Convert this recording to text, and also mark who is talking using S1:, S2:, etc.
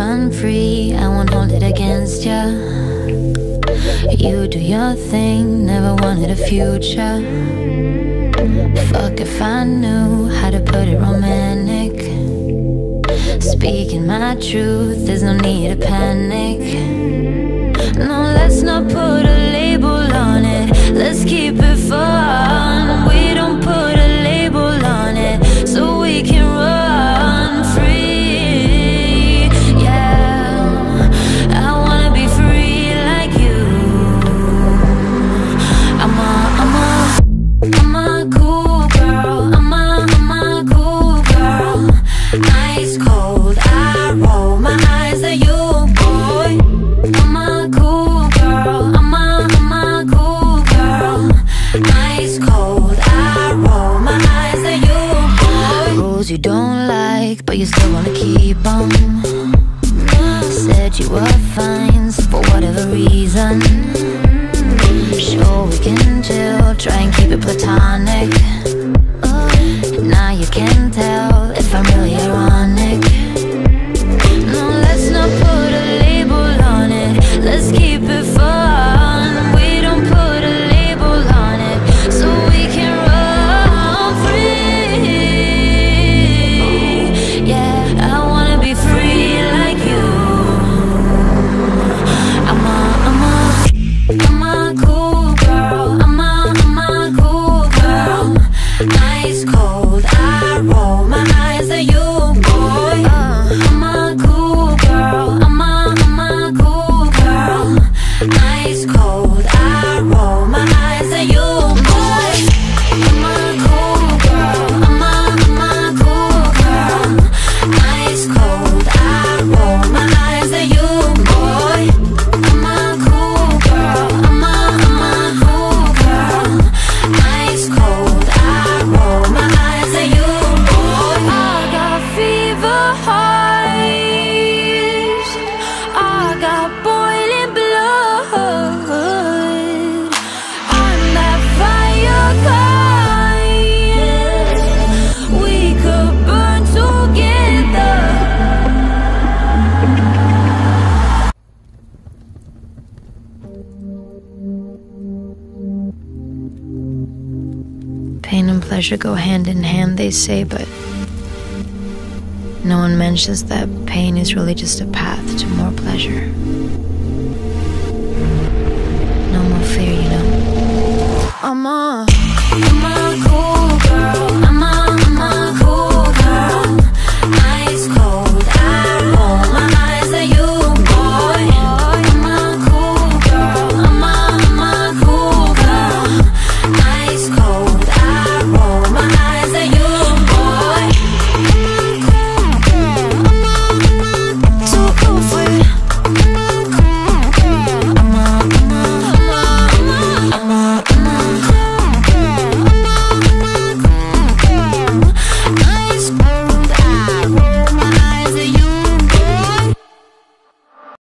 S1: run free, I won't hold it against ya. You do your thing, never wanted a future. Fuck if I knew how to put it romantic. Speaking my truth, there's no need to panic. No, let's not put a you don't like, but you still wanna keep 'em. Said you were fine so for whatever reason. Sure, we can chill, try and keep it platonic. Now you can tell if I'm really ironic. No, let's not put cold, I roll Pain and pleasure go hand in hand, they say, but no one mentions that pain is really just a path to more pleasure.